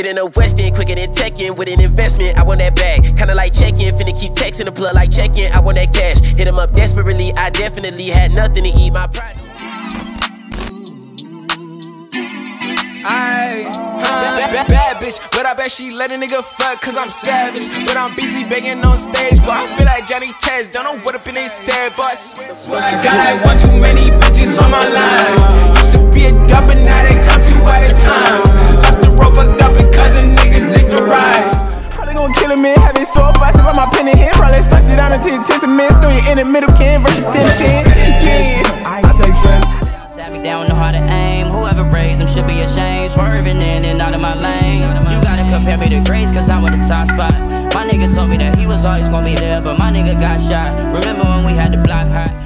Hitting a West End quicker than Tekken with an investment. I want that bag. Kinda like checking, finna keep texting the plug like checking. I want that cash. Hit him up desperately. I definitely had nothing to eat. My pride. Aye, huh? Bad, bad, bitch, but I bet she let a nigga fuck cause I'm savage. But I'm beastly begging on stage, but I feel like Johnny Test. Don't know what up in they said, but I got like one too many bitches on my line. Used to be a dub, but now they come two at a time. Left the road fucked up because a nigga licked the ride. Probably gon' kill him in heavy so fast if I'm penny here. Probably slice it down into 10 minutes, throw you in the middle, can versus 10 10. Yeah. I take trips. Savvy down, know how to aim. Whoever raised them should be ashamed. Swerving in and out of my lane. You gotta compare me to Grace, cause I'm at the top spot. My nigga told me that he was always gonna be there, but my nigga got shot. Remember when we had the block hot?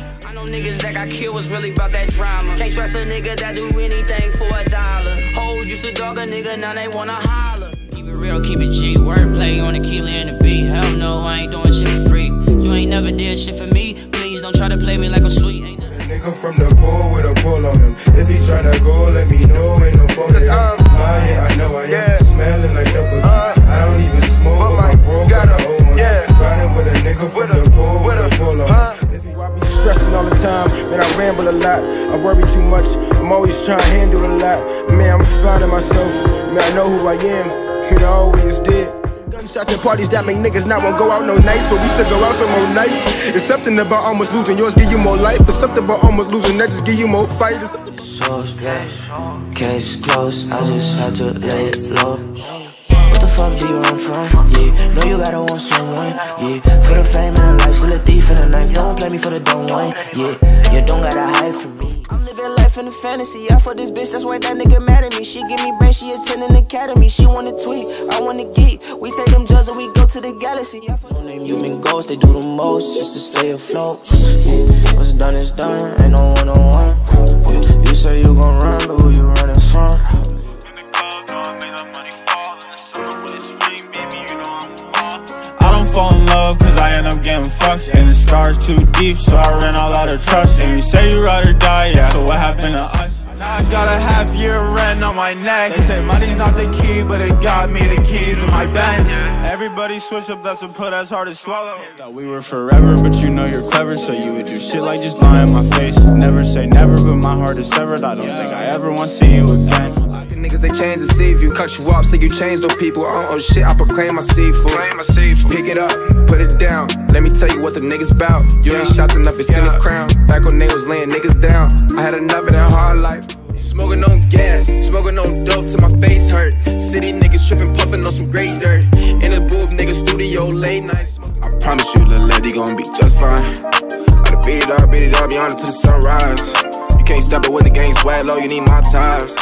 I know niggas that got killed was really about that drama. Can't trust a nigga that do anything for a dollar. Hoes used to dog a nigga, now they wanna holler. Keep it real, keep it G. Wordplay on the key and the beat. Hell no, I ain't doing shit for free. You ain't never did shit for me. Please don't try to play me like I'm sweet. Ain't Nigga from the pool with a pull on him. If he tryna go, let me know. Ain't no phone to him. My uh, head, I know I am. Smelling like double. I all the time, man, I ramble a lot. I worry too much, I'm always trying to handle a lot. Man, I'm finding myself, man, I know who I am, man, I always did. Gunshots and parties that make niggas not wanna go out no nights, but we still go out some more nights. It's something about almost losing yours, give you more life. It's something about almost losing that just give you more fight. It's yeah. Case closed, I just had to lay it low. Fuck do you run from? Yeah, know you gotta want someone. Yeah, for the fame and the life, still a thief in the knife. Don't play me for the dumb one. Yeah, you don't gotta hide from me. I'm living life in a fantasy. I fuck this bitch, that's why that nigga mad at me. She give me brain, she attending academy. She wanna tweet, I wanna geek. We take them drugs and we go to the galaxy. I fuck no name human ghosts, they do the most just to stay afloat. Yeah, what's done is done, ain't no one on one. Yeah, you say you gon' run, but who you running from? Love I end up getting fucked. And the scars too deep so I ran all out of trust. And you say you ride or die, yeah. So what happened to us? Now I got a half year rent on my neck. They say money's not the key but it got me the keys to my Benz Everybody switch up, that's a put that's hard to swallow. Thought we were forever but you know you're clever So you would do shit like just lie in my face. Never say never but my heart is severed. I don't think I ever want to see you again Niggas, they change to see you. Cut you off, so you change those people. Oh, oh shit, I proclaim my seafood. Pick it up, put it down. Let me tell you what the niggas bout. You ain't shot enough, it's in the crown. Back when they was laying niggas down. I had enough of that hard life. Smoking on gas, smoking on dope till my face hurt. City niggas tripping, puffing on some great dirt. In the booth, niggas studio, late nights. I promise you, little lady gon' be just fine. Gotta beat it up, beat it up, be on it till the sunrise. You can't stop it when the gang swag low, you need my tires.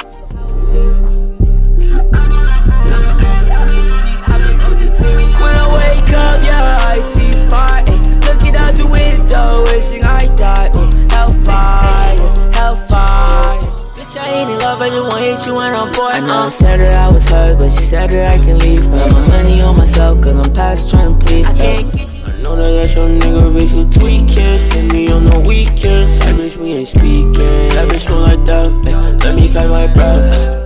When I wake up, yeah, I see fire. Eh. Ay, looking out the window, wishing I died. Oh. Hellfire, hellfire. Bitch, I ain't in love, I just wanna hit you when I'm bored. I know uh. I said that I was hurt, but she said that I can leave. Spend my money on myself, cause I'm past trying to please. I can't get you. I know that that's your nigga, bitch, you tweaking. Hit me on the weekend. Say, bitch, we ain't speaking. That bitch smell like death. Ay, let me catch my breath.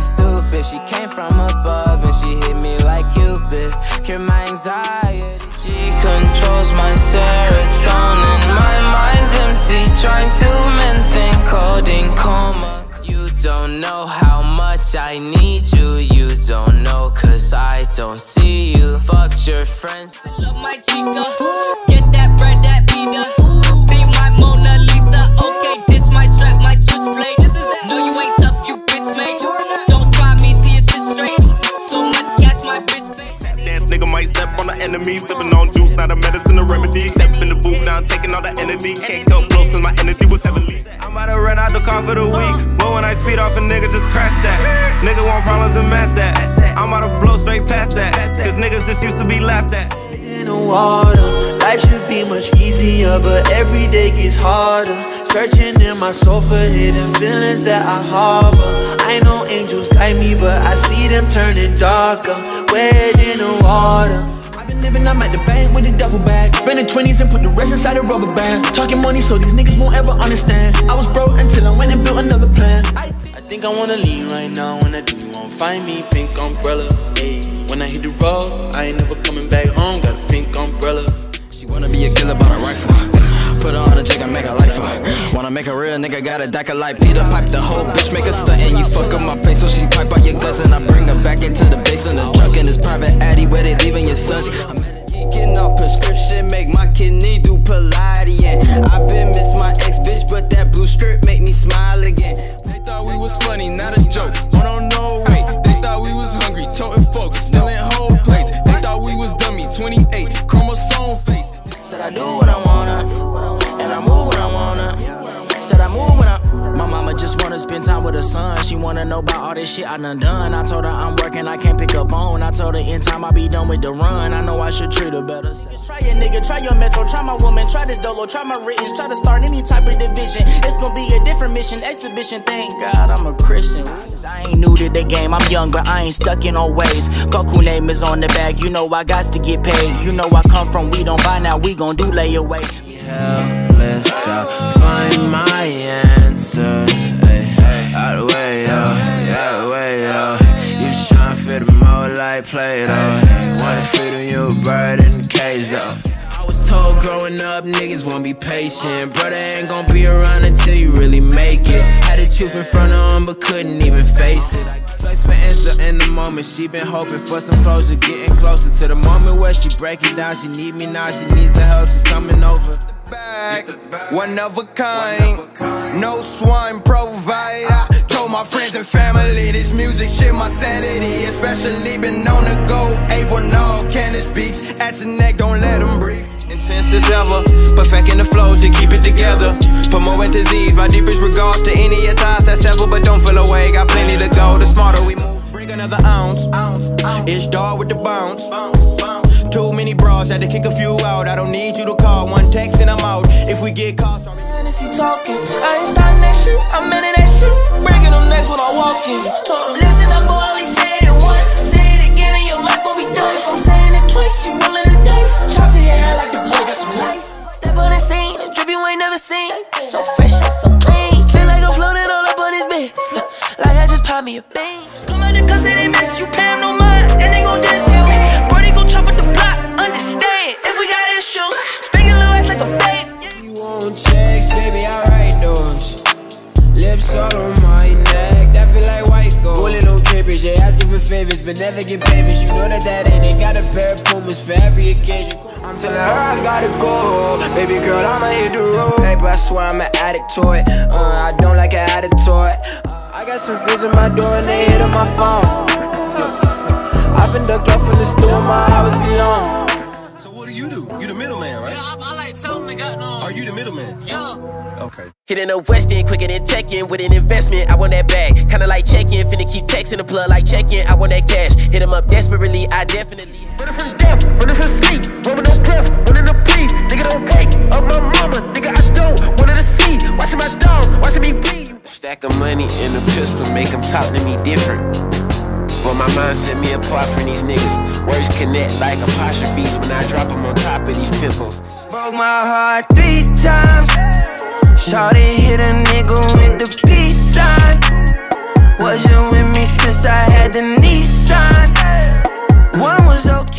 Stupid. She came from above and she hit me like Cupid. Cure my anxiety. She controls my serotonin. My mind's empty, trying to mend things. Cold in coma. You don't know how much I need you. You don't know, cause I don't see you. Fuck your friends. Love my chica, get that bread, that pita. All the energy. Can't come close cause my energy was heavenly. I might have ran out the car for the week. But when I speed off, a nigga just crash that. Nigga want problems to match that. I'm about to blow straight past that. Cause niggas just used to be laughed at. in the water. Life should be much easier, but every day gets harder. Searching in my soul for hidden feelings that I harbor. I know angels guide me, but I see them turning darker. Wet in the water. I've been living, I'm at the bank with a duffel bag. Spending 20s and put the rest inside a rubber band. Talking money so these niggas won't ever understand. I was broke until I went and built another plan. I, I think I wanna leave right now. When I do, you won't find me. Pink umbrella. Ay. When I hit the road, I ain't never coming back home. Got a pink umbrella. She wanna be a killer, but a rifle. Put her on a chick and make her life Wanna make a real nigga, got a deck of like Peter Pipe the whole bitch, make a stunt and you fuck up my face. So she pipe out your guts and I bring her back into the base in the truck in this private addy where they leaving your sons. I'm Getting off prescription, make my kidney do Pilates. Yeah. I been miss my ex bitch, but that blue skirt make me smile again. They thought we was funny, not a joke. Oh no, no, wait. They thought we was hungry, toting folks, her son. She wanna know about all this shit I done done. I told her I'm working, I can't pick up phone. I told her in time I'll be done with the run. I know I should treat her better. Try your nigga, try your metro, try my woman, try this dolo, try my written, try to start any type of division. It's gonna be a different mission, exhibition. Thank God I'm a Christian. I ain't new to the game, I'm young, but I ain't stuck in old ways. Goku name is on the bag, you know I got to get paid. You know I come from, we don't buy now, we gon' do layaway. helpless. I'll find my answers. Like Play-Doh. Wanna on you, bird in the cage, though. I was told growing up, niggas won't be patient. Brother ain't gon' be around until you really make it. Had the truth in front of him, but couldn't even face it. Place for answer in the moment. She been hoping for some closure, getting closer to the moment where she break it down. She need me now, she needs the help. She's coming over. Back, one of a kind, no swine provider. Told my friends and family this music shit my sanity, especially been on the go. Able no Candace beats at your neck, don't let them breathe. Intense as ever, perfecting the flows to keep it together. Into these, my deepest regards to any of ties that sever, but don't feel away. Got plenty to go, the smarter we move. Bring another ounce, it's dog with the bounce. Many bras, had to kick a few out. I don't need you to call, one text and I'm out. If we get caught, sorry. Hennessy talking. I ain't starting that shit, I'm into that shit. Breaking them necks when I walk in. Told them, listen up, boy, only say it once. Say it again and your life won't be done. I'm saying it twice, you rolling the dice. Chop to your hair like the boy got some lice. Step on the scene, drip you ain't never seen. So fresh and so for favors, but never get payments. You know that that ain't it. Got a pair of pumas for every occasion. I'm telling her I gotta go. Baby girl, I'ma hit the road. Baby, I swear I'm an addict to it. Uh, I don't like an addict to it. Uh, I got some friends at my door and they hit on my phone. I've been ducked off in the store, my hours be long. So what do you do? You the middleman, right? Yeah, I, I like tell them they got no. Are you the middleman? Yeah. Okay. Hitting the West End quicker than Tekken with an investment. I want that bag. Kinda like checking, finna keep texting the plug like checking. I want that cash. Hit him up desperately, I definitely. Running from death, running from sleep, rolling no breath, running to breathe. Nigga don't wake up my mama, nigga I don't wanna to see. Watching my dogs, watching me bleed. Stack of money in a pistol, make them talk to me different. But my mind set me apart from these niggas. Words connect like apostrophes when I drop them on top of these temples. Broke my heart three times. Shawty hit a nigga with the peace sign. Wasn't with me since I had the Nissan. One was okay.